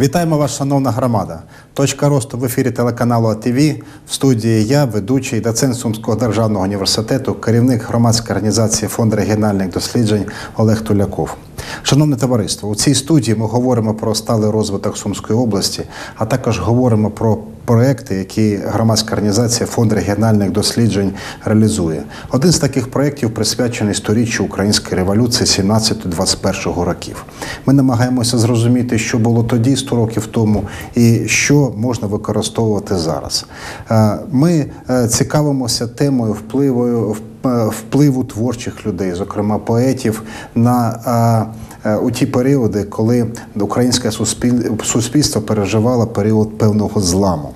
Вітаємо вас, шановна громада. Точка росту в ефірі телеканалу АТВ. В студії я, ведучий, доцент Сумського державного університету, керівник громадської організації Фонд регіональних досліджень Олег Туляков. Шановне товариство, у цій студії ми говоримо про сталий розвиток Сумської області, а також говоримо про проекти, які громадська організація Фонд регіональних досліджень реалізує. Один з таких проєктів присвячений сторіччю української революції 17-21 років. Ми намагаємося зрозуміти, що було тоді, 100 років тому, і що можна використовувати зараз. Е, Ми е, цікавимося темою впливу впливу творчих людей, зокрема поетів, на е, у ті періоди, коли українське суспіль- суспільство переживало період певного зламу.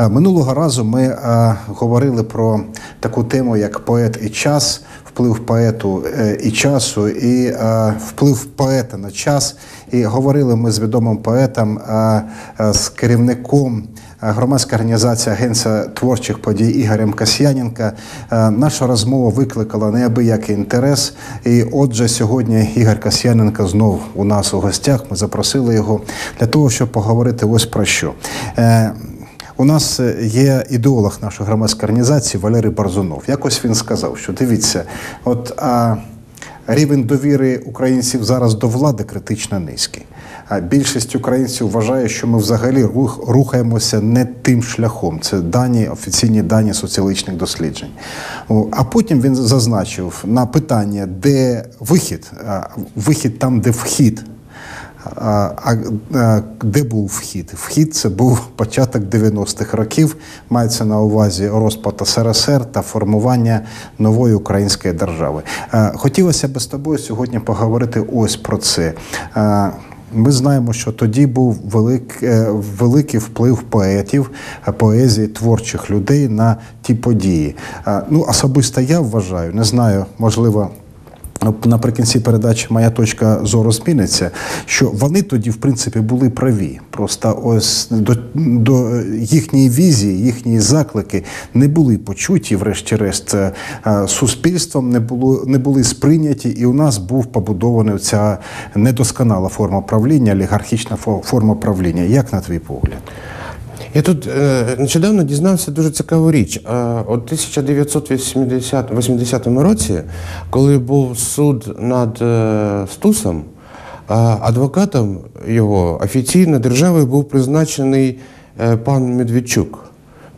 Е, Минулого разу ми е, говорили про таку тему, як поет і час, вплив поету е, і часу, і е, вплив поета на час. І говорили ми з відомим поетом, е, е, з керівником. Громадська організація Агенція творчих подій Ігорем Касьяненка. Е, Наша розмова викликала неабиякий інтерес. І отже, сьогодні Ігор Касьяненко знов у нас у гостях. Ми запросили його для того, щоб поговорити ось про що. Е, У нас є ідеолог нашої громадської організації Валерій Барзунов. Якось він сказав, що дивіться, от рівень довіри українців зараз до влади критично низький. А більшість українців вважає, що ми взагалі рух, рухаємося не тим шляхом. Це дані, офіційні дані соціологічних досліджень. А потім він зазначив на питання, де вихід, вихід там, де вхід. А, де був вхід? Вхід це був початок 90-х років. Мається на увазі розпад СРСР та формування нової української держави. Хотілося б з тобою сьогодні поговорити ось про це. Ми знаємо, що тоді був велик, е, великий вплив поетів, поезії, творчих людей на ті події. Ну, особисто я вважаю, не знаю, можливо. Наприкінці передачі моя точка зору зміниться, що вони тоді, в принципі, були праві. Просто ось до, до їхньої візії, їхні заклики не були почуті, врешті-решт, е, суспільством, не було не були сприйняті, і у нас був побудований ця недосконала форма правління, олігархічна фо- форма правління. Як на твій погляд? Я тут е, нещодавно дізнався дуже цікаву річ. Е, от 1980 80 році, коли був суд над е, Стусом, е, адвокатом його офіційно державою був призначений е, пан Медведчук.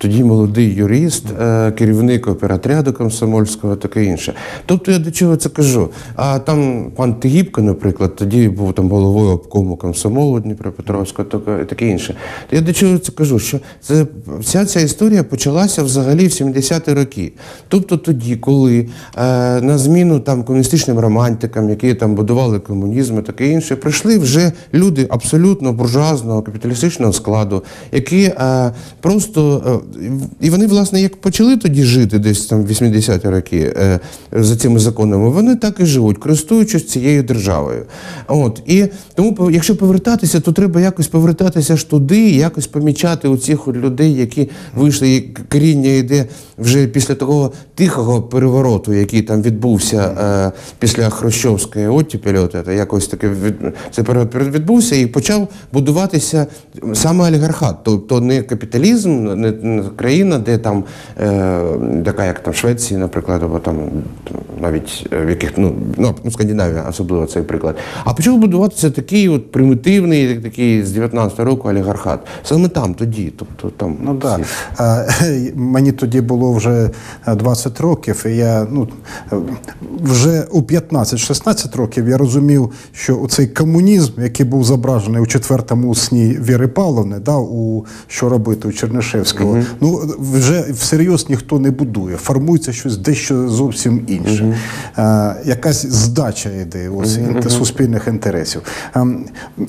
Тоді молодий юрист, е, керівник оператряду комсомольського, таке інше. Тобто я до чого це кажу? А там пан Тигіпко, наприклад, тоді був там головою обкому комсомолу Дніпропетровського, таке інше. То я до чого це кажу? Що це вся ця історія почалася взагалі в 70-ті роки. Тобто тоді, коли е, на зміну там комуністичним романтикам, які там будували комунізм і таке інше, прийшли вже люди абсолютно буржуазного капіталістичного складу, які е, просто е, і вони, власне, як почали тоді жити десь там в 80-ті роки е, за цими законами, вони так і живуть, користуючись цією державою. От і тому, якщо повертатися, то треба якось повертатися ж туди, якось помічати оцих от людей, які вийшли, і коріння йде вже після того тихого перевороту, який там відбувся е, після Хрущовської оттепелі, от це, якось таке від, цей період відбувся і почав будуватися саме олігархат. Тобто не капіталізм, не країна, де там е, така, як там Швеція, наприклад, або там там, навіть е, в яких ну, ну, ну Скандинавія, особливо цей приклад. А почав будуватися такий от примітивний, такий з 19-го року олігархат. Саме там тоді. Тобто там Ну так. Да. Мені тоді було вже е, 20 років, і я ну, е, вже у 15-16 років я розумів, що цей комунізм, який був зображений у четвертому сні Віри Павловни, да, у що робити у Чернишевського, ну вже всерйоз ніхто не будує. Формується щось дещо зовсім інше. Е, якась здача йде ось, інте- суспільних інтересів. Ем,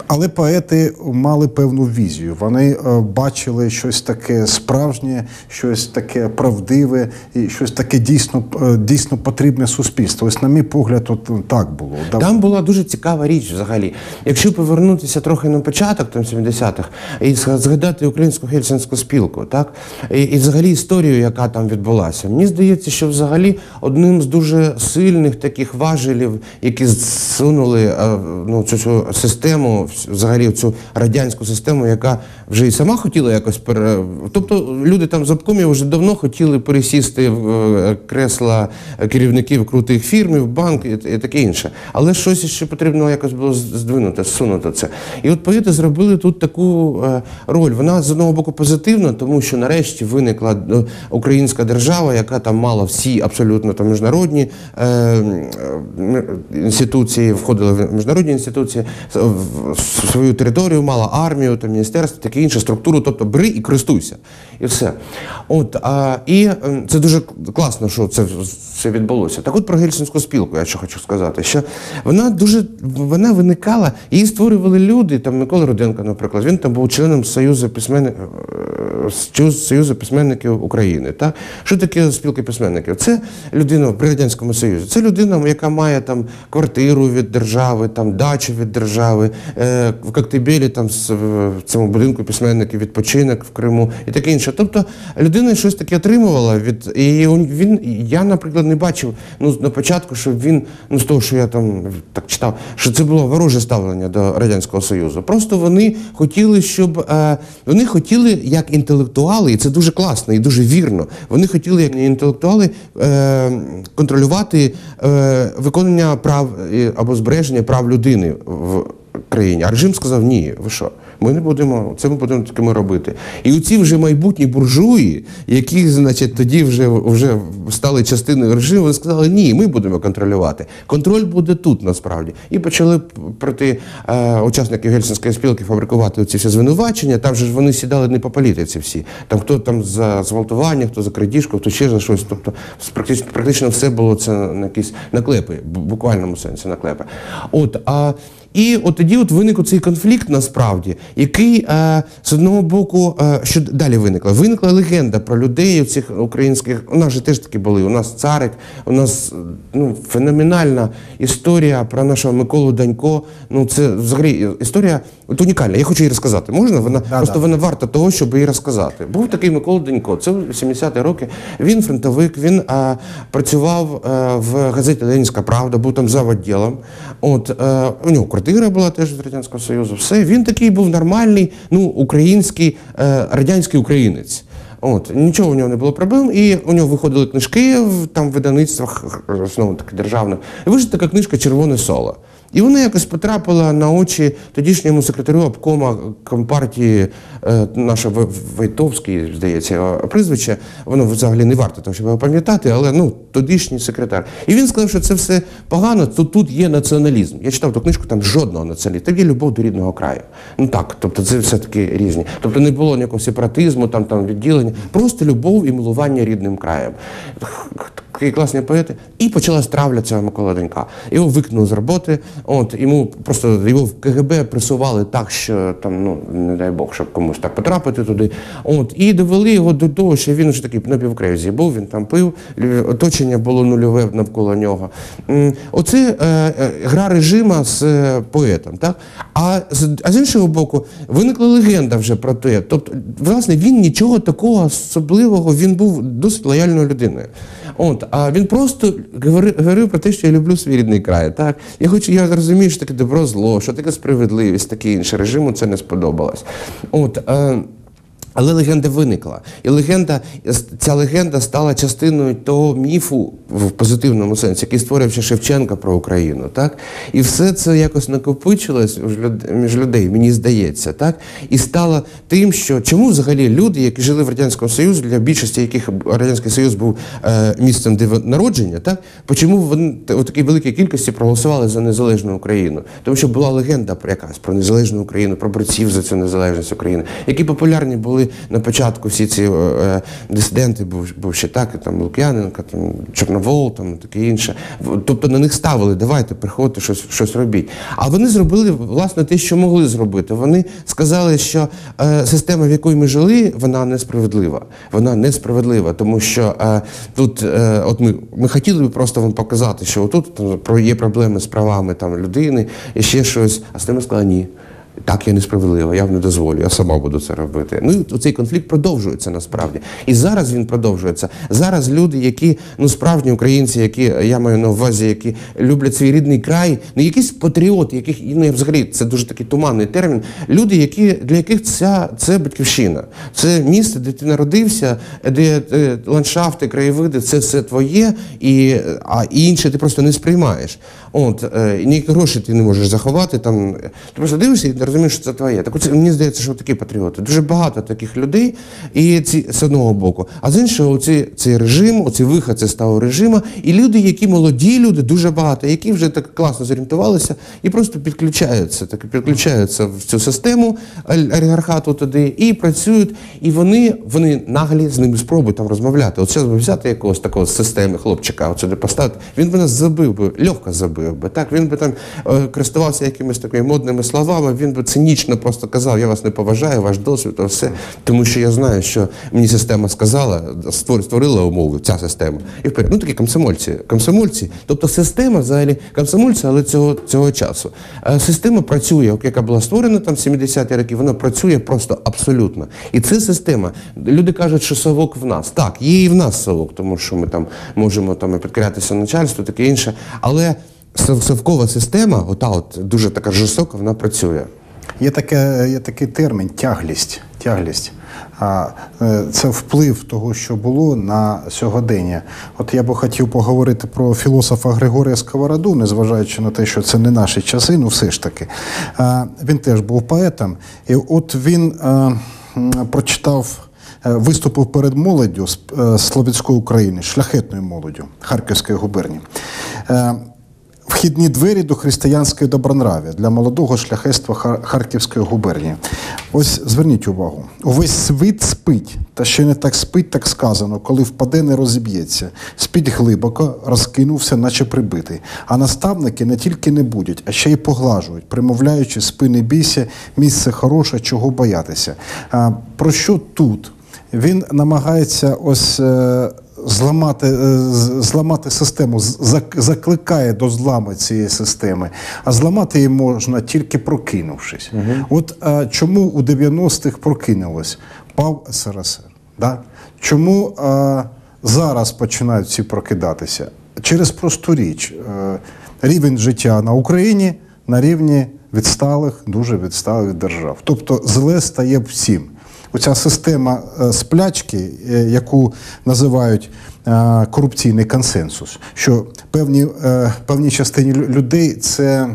але поети мали певну візію. Вони е, бачили щось таке справжнє, щось таке правдиве і щось таке дійсно, е, дійсно потрібне суспільству. Ось, на мій погляд, от так було. Там була дуже цікава річ взагалі. Якщо повернутися трохи на початок там 70-х і згадати українську гельсінську спілку, так і, і взагалі історію, яка там відбулася. Мені здається, що взагалі одним з дуже сильних таких важелів, які зсунули е, ну, цю, цю систему, взагалі цю радянську систему, яка вже і сама хотіла якось пере... Тобто люди там з обкомів вже давно хотіли пересісти в е, кресла керівників крутих фірм, в банк і, таке інше. Але щось ще потрібно якось було здвинути, зсунути це. І от поети зробили тут таку е, роль. Вона з одного боку позитивна, тому що нарешті виникла українська держава, яка там мала всі абсолютно там міжнародні інституції, входили в міжнародні інституції, в свою територію мала армію, там міністерство, таке інше структуру, тобто бери і користуйся. І все. От, а, і е, це дуже класно, що це, це відбулося. Так от про гельсінську спілку, я що хочу сказати, що вона дуже вона виникала, її створювали люди, там Микола Руденко, наприклад, він там був членом Союзу письменників, Союзу письменників України. Так? Що таке спілка письменників? Це людина при Радянському Союзі. Це людина, яка має там квартиру від держави, там дачу від держави, е, в Коктебелі там в цьому будинку письменників відпочинок в Криму і таке інше. Тобто людина щось таке отримувала від і він. Я, наприклад, не бачив ну на початку, щоб він ну з того, що я там так читав, що це було вороже ставлення до радянського союзу. Просто вони хотіли, щоб е, вони хотіли як інтелектуали, і це дуже класно і дуже вірно. Вони хотіли як інтелектуали е, контролювати е, виконання прав е, або збереження прав людини в країні. А режим сказав: ні, ви що? Ми не будемо, це ми будемо такими робити. І оці вже майбутні буржуї, які, значить, тоді вже, вже стали частиною режиму, вони сказали, ні, ми будемо контролювати. Контроль буде тут насправді. І почали проти е, учасників Гельсінської спілки фабрикувати ці всі звинувачення. Там же ж вони сідали не по політиці всі. Там хто там за зґвалтування, хто за крадіжку, хто ще за щось. Тобто практично, практично все було це на якісь наклепи, в буквальному сенсі наклепи. От, а і от тоді от виник цей конфлікт насправді, який е, з одного боку, е, що далі виникла? Виникла легенда про людей цих українських. У нас же теж такі були. У нас царик, у нас ну, феноменальна історія про нашого Миколу Данько. Ну це взагалі історія от унікальна. Я хочу її розказати. Можна? Вона Да-да. просто вона варта того, щоб її розказати. Був такий Микола Данько. Це 70-ті роки. Він фронтовик. Він е, працював е, в газеті Ленінська Правда, був там заводділом. От е, у нього квартира була теж з радянського союзу. Все він такий був нормальний, ну український е, радянський українець. От нічого у нього не було проблем, і у нього виходили книжки в там видавництвах, знову таки державних. Вийшла така книжка Червоне соло. І вона якось потрапила на очі тодішньому секретарю обкома компартії е, наша В- Войтовський, здається, прізвище. Воно взагалі не варто того, щоб його пам'ятати, але ну тодішній секретар. І він сказав, що це все погано, то тут є націоналізм. Я читав ту книжку, там жодного націоналізму. Там є любов до рідного краю. Ну так, тобто це все таки різні. Тобто не було ніякого сепаратизму, там там відділення, просто любов і милування рідним краєм. Такі класні поети. І почалась травля цього Микола Денька. Його викинули з роботи. От йому просто його в КГБ пресували так, що там, ну не дай Бог, щоб комусь так потрапити туди. От і довели його до того, що він вже такий напівкрезі був. Він там пив, оточення було нульове навколо нього. Оце е, е, гра режима з е, поетом. Так? А з, а з іншого боку, виникла легенда вже про те. Тобто, власне, він нічого такого особливого, він був досить лояльною людиною. От, а він просто говорив, говорив про те, що я люблю свій рідний край. Так? Я хочу, я розумію, що таке добро, зло, що таке справедливість, таке інше. Режиму це не сподобалось. От, е, але легенда виникла. І легенда, ця легенда стала частиною того міфу в позитивному сенсі, який створив ще Шевченка про Україну. Так? І все це якось накопичилось між людей, мені здається, так? І стало тим, що чому взагалі люди, які жили в Радянському Союзі, для більшості яких Радянський Союз був е, місцем народження, так? Чому вони у такій великій кількості проголосували за незалежну Україну? Тому що була легенда якась про незалежну Україну, про борців за цю незалежність України, які популярні були на початку всі ці е, дисиденти, був, був ще так, і там Лук'яненко, там Чорновол, там таке інше. Тобто на них ставили, давайте, приходьте, щось, щось робіть. А вони зробили власне те, що могли зробити. Вони сказали, що е, система, в якій ми жили, вона несправедлива. Вона несправедлива, тому що е, тут, е, от ми, ми хотіли би просто вам показати, що отут там, є проблеми з правами там, людини і ще щось, а з тими сказали ні. Так, я несправедлива, я не дозволю, я сама буду це робити. Ну цей конфлікт продовжується насправді. І зараз він продовжується. Зараз люди, які ну справжні українці, які я маю на увазі, які люблять свій рідний край, не якісь патріоти, яких ну взагалі це дуже такий туманний термін. Люди, які для яких ця це батьківщина, це місце, де ти народився, де е, ландшафти, краєвиди, це все твоє, і а інше ти просто не сприймаєш. От е, і ніякі гроші ти не можеш заховати. Там ти просто дивишся і розумієш, що це твоє. Так оце мені здається, що такі патріоти. Дуже багато таких людей, і ці з одного боку. А з іншого, оці, цей режим, оці виходці з того режиму, і люди, які молоді люди, дуже багато, які вже так класно зорієнтувалися і просто підключаються, так підключаються в цю систему олігархату туди і працюють. І вони, вони наглі з ними спробують там розмовляти. Би взяти якогось такого з системи хлопчика, сюди поставити, він би нас забив би, легко забив би. Так, він би там е, користувався якимись такими модними словами, він би цинічно просто казав, я вас не поважаю, ваш досвід, то все. Тому що я знаю, що мені система сказала, створ- створила умови, ця система. І вперед. Ну такі комсомольці. Комсомольці. Тобто система взагалі комсомольці, але цього, цього часу. Е, Система працює, яка була створена там в 70-ті роки, вона працює просто абсолютно. І це система. Люди кажуть, що совок в нас. Так, є і в нас совок, тому що ми там можемо там і підкорятися начальству, таке інше. Але совкова система, ота от дуже така жорстока, вона працює. Є, таке, є такий термін тяглість. тяглість. А, е, це вплив того, що було на сьогодення. От я би хотів поговорити про філософа Григорія Сковороду, незважаючи на те, що це не наші часи, ну все ж таки. А, він теж був поетом, і от він е, м, прочитав. е, Виступив перед молоддю з е, Слобідської України, шляхетною молоддю Харківської губернії. Вхідні двері до християнської добронраві для молодого шляхетства Харківської губернії. Ось зверніть увагу: увесь світ спить, та ще не так спить, так сказано, коли впаде, не розіб'ється. Спить глибоко, розкинувся, наче прибитий. А наставники не тільки не будять, а ще й поглажують, примовляючи спини бійся, місце хороше, чого боятися. А, про що тут? Він намагається ось. е, Зламати, е, зламати систему, закликає до зламу цієї системи, а зламати її можна тільки прокинувшись. От а, чому у 90-х прокинулось? Пав СРСР. Да? Чому а, зараз починають всі прокидатися? Через просту річ. Е, рівень життя на Україні на рівні відсталих, дуже відсталих держав. Тобто зле стає всім. Оця система е, сплячки, е, яку називають е, корупційний консенсус, що певні, певній частині людей це,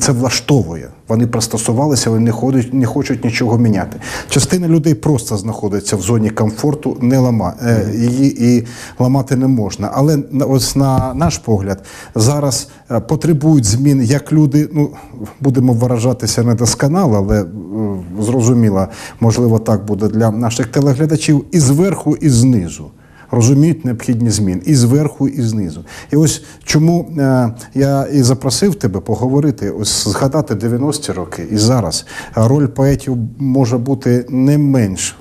це- влаштовує. Вони пристосувалися, вони не ходять, не хочуть нічого міняти. Частина людей просто знаходиться в зоні комфорту, не лама її і ламати не можна. Але ось на наш погляд зараз потребують змін як люди, ну будемо виражатися недосконало, але зрозуміло, можливо, так буде для наших телеглядачів і зверху, і знизу. Розуміють необхідні змін і зверху, і знизу. І ось чому е, я і запросив тебе поговорити, ось згадати 90-ті роки і зараз роль поетів може бути не менш.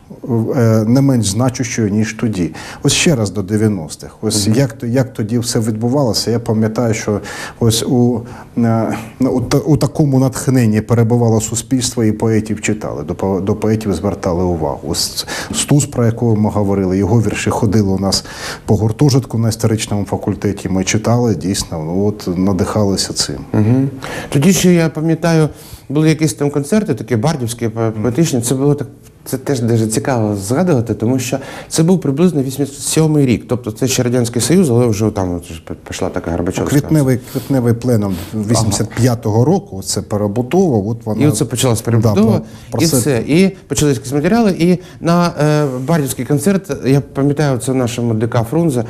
Е, Не менш значущою, ніж тоді. Ось ще раз до 90-х. Ось як, то- як тоді все відбувалося, я пам'ятаю, що ось у, е, у, у такому натхненні перебувало суспільство і поетів читали, до, до поетів звертали увагу. Ось Стус, про якого ми говорили, його вірші ходили у нас по гуртожитку на історичному факультеті. Ми читали, дійсно, ну, от надихалися цим. Угу. Тоді ще я пам'ятаю, були якісь там концерти, такі бардівські, поетичні. Це було так. Це теж дуже цікаво згадувати, тому що це був приблизно 87-й рік. Тобто це ще Радянський Союз, але вже там от пішла така Горбачовська. Квітневий, квітневий пленум 85-го року, це перебудова, от вона... І оце почалась перебудова, Да, і це- все. І почалися якісь матеріали. І на е, бардівський концерт, я пам'ятаю, це в нашому ДК Фрунзе,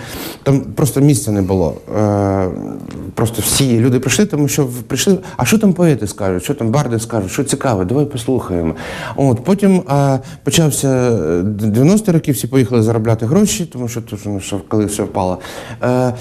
там просто місця не було. Е, просто всі люди прийшли, тому що прийшли. А що там поети скажуть, що там барди скажуть, що цікаве, давай послухаємо. От потім а, почався е, 90-ті роки, всі поїхали заробляти гроші, тому що тут ну, коли все впало. Е,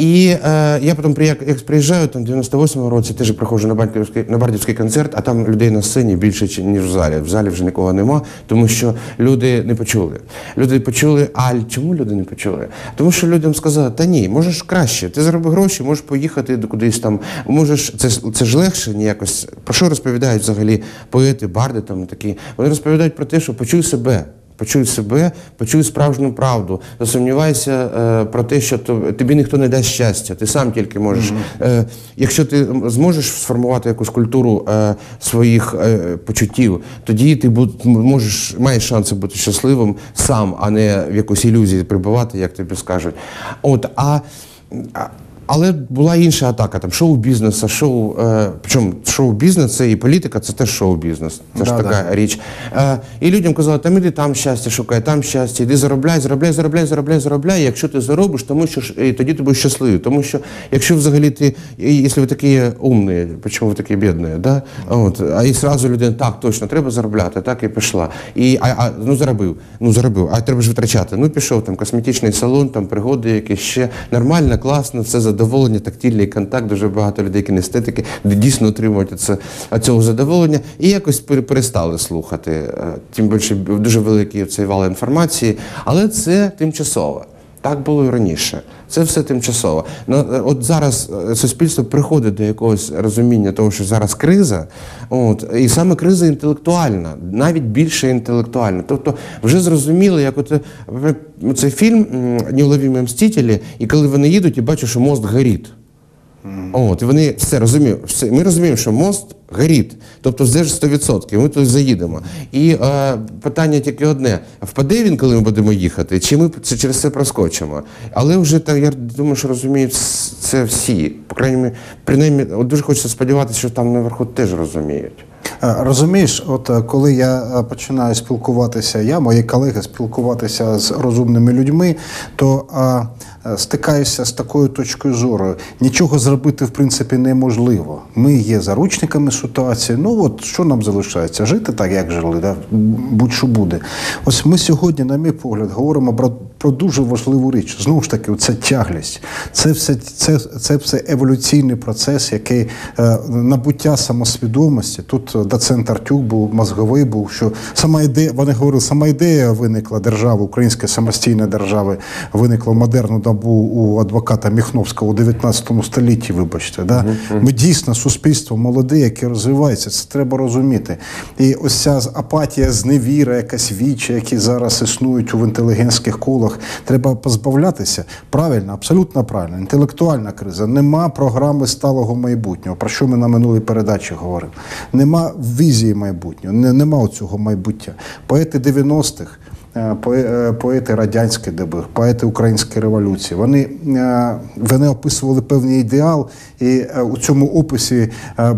І е, я потім приїх- як приїжджаю, там в 98-му році теж приходжу на батьківський на бардівський концерт, а там людей на сцені більше, ніж в залі. В залі вже нікого нема, тому що люди не почули. Люди почули, а чому люди не почули? Тому що людям сказали, та ні, можеш краще. Ти зароби гроші, можеш поїхати кудись там. Можеш, це, це ж легше ні якось. Про що розповідають взагалі поети, барди там такі? Вони розповідають про те, що почуй себе. Почуй себе, почуй справжню правду. Засумнівайся е, про те, що тобі ніхто не дасть щастя. Ти сам тільки можеш. Е, якщо ти зможеш сформувати якусь культуру е, своїх е, почуттів, тоді ти буд, можеш, маєш шанси бути щасливим сам, а не в якусь ілюзії прибувати, як тобі скажуть. От, а але була інша атака, там шоу-бізнесу, шоу, е, причому шоу-бізнес це і політика, це теж шоу-бізнес. Це ж Да-да. така річ. Е, і людям казали, там іди там щастя шукай, там щастя, іди заробляй, заробляй, заробляй, заробляй, заробляй. Якщо ти заробиш, тому що і тоді ти будеш щасливий. Тому що якщо взагалі ти, якщо ви такі умні, чому ви такі бідні, да? От, а і зразу людина, так, точно, треба заробляти, так і пішла. І, а, а, ну заробив, ну заробив, а треба ж витрачати. Ну пішов там косметичний салон, там пригоди якісь ще нормально, класно, все задоволення, тактильний контакт, дуже багато людей кінестетики, де дійсно отримують це, цього задоволення. І якось пере- перестали слухати. Е, Тим більше дуже великий цей вал інформації, але це тимчасово. Так було і раніше. Це все тимчасово. Ну, от зараз е, суспільство приходить до якогось розуміння того, що зараз криза, от, і саме криза інтелектуальна, навіть більше інтелектуальна. Тобто вже зрозуміло, як от, е, цей фільм м, «Неуловимі мстителі, і коли вони їдуть і бачать, що мост горить. От, і вони все розуміють. Ми розуміємо, що мост горить. Тобто вже ж 100%, ми туди заїдемо. І е, питання тільки одне: впаде він, коли ми будемо їхати, чи ми це через це проскочимо? Але вже так, я думаю, що розуміють це всі. По крайній принаймні, от дуже хочеться сподіватися, що там наверху теж розуміють. Е, Розумієш, от е, коли я е, починаю спілкуватися, я, мої колеги спілкуватися з розумними людьми, то а, стикаюся з такою точкою зору. Нічого зробити в принципі неможливо. Ми є заручниками ситуації. Ну от що нам залишається? Жити так, як жили, да? будь-що буде. Ось ми сьогодні, на мій погляд, говоримо про, про дуже важливу річ. Знову ж таки, це тяглість. Це все, це, це все еволюційний процес, який е, набуття самосвідомості. Тут е, доцент Артюк був, мозговий був, що сама ідея, вони говорили, сама ідея виникла держави, української самостійної держави, виникла в модерну добу у адвоката Міхновського у 19 столітті, вибачте. Да? Ми дійсно суспільство молоде, яке розвивається, це треба розуміти. І ось ця апатія, зневіра, якась віча, які зараз існують в інтелігентських колах, треба позбавлятися. Правильно, абсолютно правильно. Інтелектуальна криза. Нема програми сталого майбутнього, про що ми на минулій передачі говорили. Нема візії майбутнього, не- нема цього майбуття. Поети 90-х. Е, е, Поети радянської доби, поети української революції. Вони, е, вони описували певний ідеал, і у цьому описі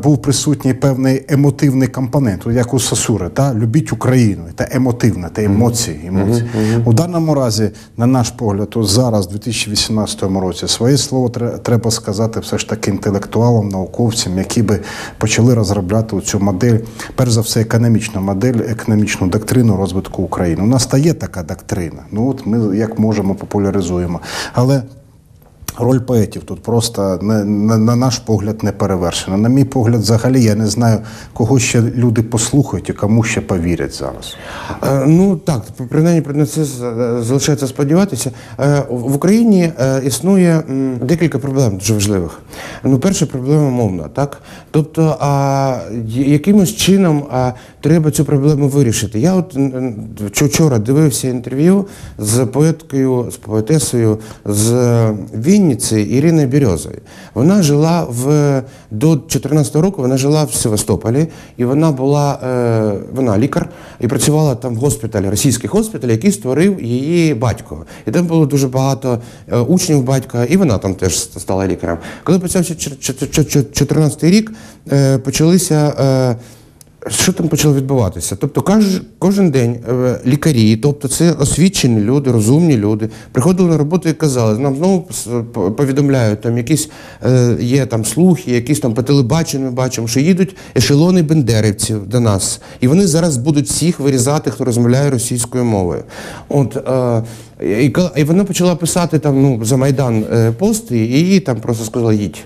був присутній певний емотивний компонент, як у Сосури, та любіть Україну, та емотивне, та емоції. емоції. У даному разі, на наш погляд, от зараз, у 2018 році, своє слово тре- треба сказати все ж таки інтелектуалам, науковцям, які би почали розробляти цю модель, перш за все, економічну модель, економічну доктрину розвитку України. У нас та є така доктрина. Ну от ми як можемо популяризуємо. Але Роль поетів тут просто не, на, на наш погляд не перевершена. На мій погляд, взагалі, я не знаю, кого ще люди послухають і кому ще повірять зараз. Е, Ну так, принаймні про це залишається сподіватися. Е, В Україні е, існує декілька проблем дуже важливих. Ну, перша проблема мовна, так? Тобто, а, якимось чином а, треба цю проблему вирішити. Я от вчора дивився інтерв'ю з поеткою, з поетесою з Вінниці Іриною Бірьозою. Вона жила в до 14 року, вона жила в Севастополі, і вона була е, вона лікар і працювала там в госпіталі, російський госпіталь, який створив її батько. І там було дуже багато е, учнів батька, і вона там теж стала лікарем. Коли почався 14 рік, е, почалися. Що там почало відбуватися? Тобто кож, кожен день е, лікарі, тобто це освічені люди, розумні люди, приходили на роботу і казали, нам знову повідомляють, там якісь е, є там слухи, якісь там по телебаченню бачимо, що їдуть ешелони бендерівців до нас. І вони зараз будуть всіх вирізати, хто розмовляє російською мовою. От, е, і, і вона почала писати там ну, за Майдан пости, і її там просто сказали, їдь.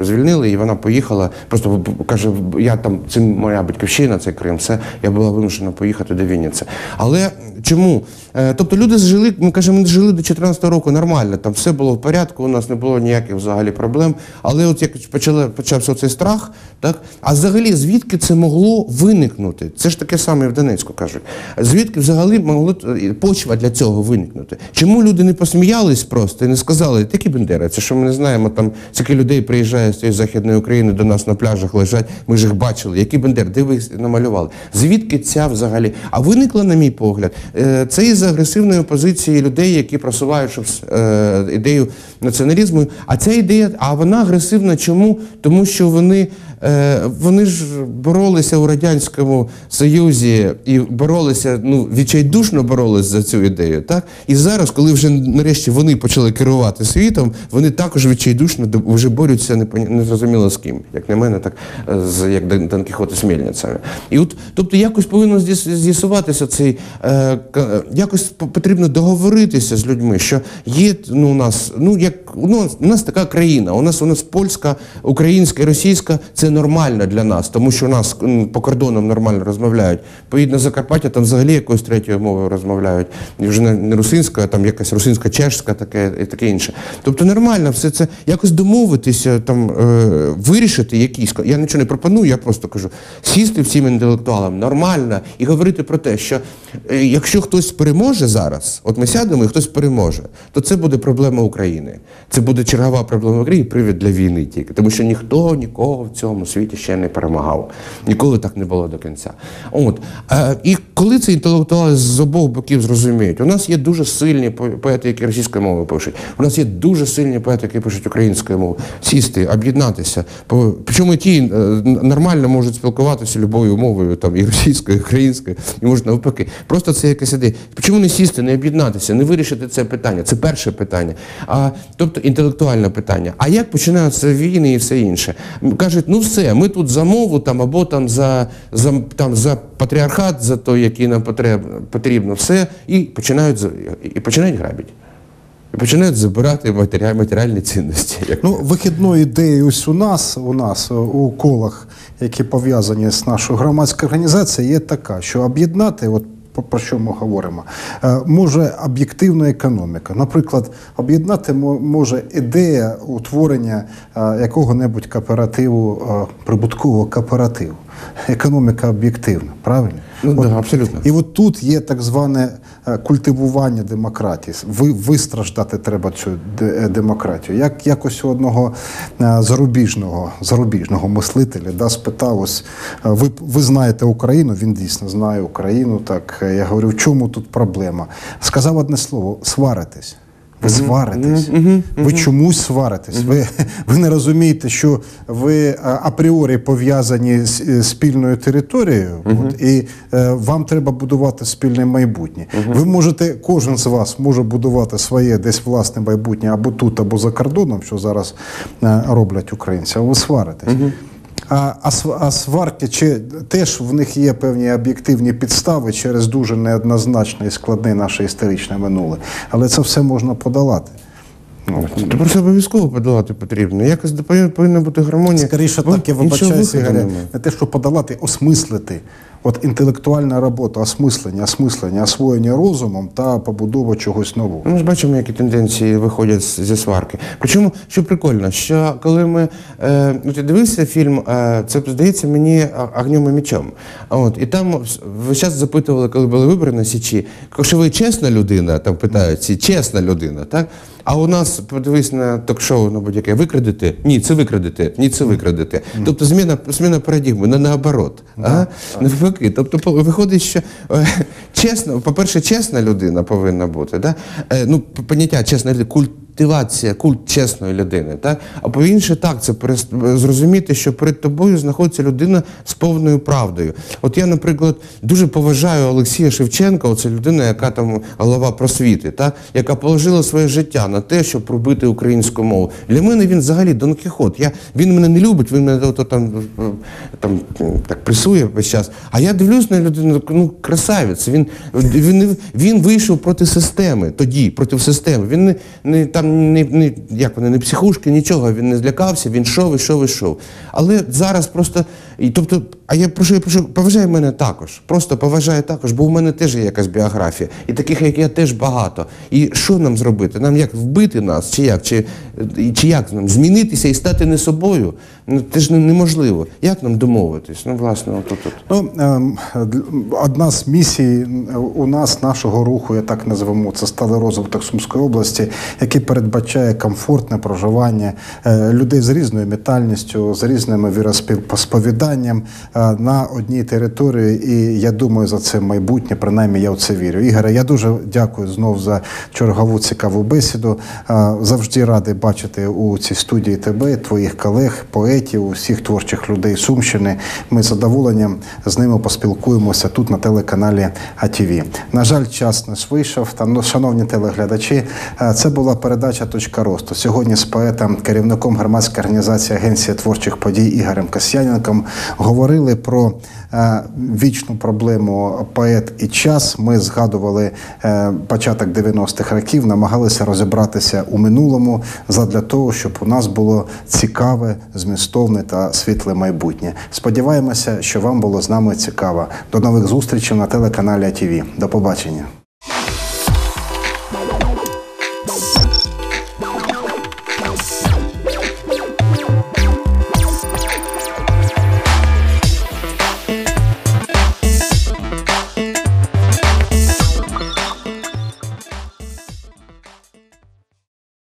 Звільнили, і вона поїхала. Просто каже, я там, це моя батьківщина, це Крим, все. Я була вимушена поїхати до Вінниці. Але чому? Е, Тобто люди жили, ми кажемо, ми жили до 14 року нормально, там все було в порядку, у нас не було ніяких взагалі проблем. Але от як почали, почався цей страх, так? А взагалі, звідки це могло виникнути? Це ж таке саме і в Донецьку кажуть. Звідки взагалі могло е, почва для цього виникнути? Чому люди не посміялись просто і не сказали, такі бендери, це що ми не знаємо, там скільки людей приїжджає з цієї Західної України до нас на пляжах лежать, ми ж їх бачили. Які бендер, де ви їх намалювали? Звідки ця взагалі? А виникла, на мій погляд, е, це із агресивної позиції людей, які просувають щоб, е, ідею націоналізму. А ця ідея, а вона агресивна чому? Тому що вони. Е, Вони ж боролися у радянському Союзі і боролися, ну відчайдушно боролися за цю ідею. Так і зараз, коли вже нарешті вони почали керувати світом, вони також відчайдушно вже борються не не зрозуміло з ким, як на мене, так з як Дон Кіхот з мельницями. І от, тобто, якось повинно з'ясуватися цей е, якось потрібно договоритися з людьми, що є ну у нас, ну як ну, у нас така країна, у нас у нас польська, українська і російська це нормально для нас, тому що у нас по кордонам нормально розмовляють. Поїдь на Закарпаття, там взагалі якоюсь третьою мовою розмовляють. І вже не, не русинська, а там якась русинська, чешська, таке і таке інше. Тобто нормально все це якось домовитися, там е, вирішити якісь. Я нічого не пропоную, я просто кажу, сісти всім інтелектуалам нормально і говорити про те, що е, якщо хтось переможе зараз, от ми сядемо і хтось переможе, то це буде проблема України. Це буде чергова проблема України, привід для війни тільки. Тому що ніхто нікого в цьому світі ще не перемагав. Ніколи так не було до кінця. От. Е, і коли ці інтелектуали з обох боків зрозуміють, у нас є дуже сильні по- поети, які російською мовою пишуть. У нас є дуже сильні поети, які пишуть українською мовою. Сісти, об'єднатися. Причому ті е, нормально можуть спілкуватися любою мовою, там і російською, і українською, і можуть навпаки. Просто це якась ідея. Чому не сісти, не об'єднатися, не вирішити це питання? Це перше питання. А, тобто інтелектуальне питання. А як починаються війни і все інше? Кажуть, ну все, ми тут за мову там або там за, за, там, за патріархат, за той, який нам потреб, потрібно, все, і починають, і починають грабити. І починають забирати матеріаль, матеріальні цінності. Як Ну, вихідною ідеєю ось у нас, у нас е, у колах, які пов'язані з нашою громадською організацією, є така, що об'єднати, от про- що ми говоримо, е, може об'єктивна економіка. Наприклад, об'єднати може ідея утворення е, якого-небудь кооперативу, е, прибуткового кооперативу. Економіка об'єктивна, правильно? Ну, да, абсолютно. І от тут є так зване е, культивування демократії. Ви, вистраждати треба цю е, демократію. Як якось у одного е, зарубіжного, зарубіжного мислителя да, спитав, ось ви, ви знаєте Україну, він дійсно знає Україну. Так я говорю, в чому тут проблема? Сказав одне слово: сваритесь. Ви сваритесь. Ви чомусь сваритесь. Ви, ви не розумієте, що ви е, апріорі пов'язані з е, спільною територією, от, і е, вам треба будувати спільне майбутнє. Ви можете, кожен з вас може будувати своє десь власне майбутнє або тут, або за кордоном, що зараз е, роблять українці, а ви сваритесь. А, сварки чи теж в них є певні об'єктивні підстави через дуже неоднозначне і складне наше історичне минуле. Але це все можна подолати. Це просто обов'язково подолати потрібно. Якось повинна, бути гармонія. Скоріше так, я іншого вибачаюся, не те, що подолати, осмислити. От інтелектуальна робота, осмислення, осмислення, освоєння розумом та побудова чогось нового. Ну, Ми ж бачимо, які тенденції виходять зі сварки. Причому, що прикольно, що коли ми е, ну, ти дивився фільм, е, це здається мені «А- огнем і мечом. От, і там весь час запитували, коли були вибори на Січі, що ви чесна людина, там питають ці, чесна людина, так? А у нас подивись на ток-шоу на будь-яке, ви крадете? Ні, це ви крадете, ні, це ви крадете. Тобто зміна, зміна парадігми, не наоборот. А? Навпаки. Тобто виходить, що е, чесно, по-перше, чесна людина повинна бути. Да? Е, ну, поняття чесна людина, культ культивація, культ чесної людини. Так? А по-інше, так, це зрозуміти, що перед тобою знаходиться людина з повною правдою. От я, наприклад, дуже поважаю Олексія Шевченка, оце людина, яка там голова просвіти, так? яка положила своє життя на те, щоб пробити українську мову. Для мене він взагалі Дон Кіхот. Я, він мене не любить, він мене ото там, там так пресує весь час. А я дивлюсь на людину, ну красавець. Він, він, він вийшов проти системи тоді, проти системи. Він не, не там не, не як вони, не психушки, нічого. Він не злякався, він йшов, йшов, йшов. Але зараз просто, і, тобто, а я прошу, я прошу, поважай мене також. Просто поважай також, бо в мене теж є якась біографія. І таких, як я, теж багато. І що нам зробити? Нам як вбити нас, чи як? Чи, чи як нам змінитися і стати не собою? Ну це ж неможливо. Як нам домовитись? Ну, власне, отут. от. Ну, ем, одна з місій у нас, нашого руху, я так називемо, це сталий розвиток Сумської області, який передбачає комфортне проживання е, людей з різною ментальністю, з різними віросповіданням е, на одній території. І я думаю, за це майбутнє, принаймні я в це вірю. Ігоре, я дуже дякую знов за чергову цікаву бесіду. Е, Завжди радий бачити у цій студії тебе, твоїх колег, поетів, усіх творчих людей Сумщини. Ми з задоволенням з ними поспілкуємося тут на телеканалі АТВ. На жаль, час наш вийшов. Та ну, шановні телеглядачі, це була передача Точка росту. Сьогодні з поетом, керівником громадської організації Агенція творчих подій Ігорем Касьяненком говорили про е, вічну проблему поет і час. Ми згадували е, початок 90-х років, намагалися розібратися у минулому задля того, щоб у нас було цікаве, змістовне та світле майбутнє. Сподіваємося, що вам було з нами цікаво. До нових зустрічей на телеканалі АТВ. До побачення.